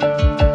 you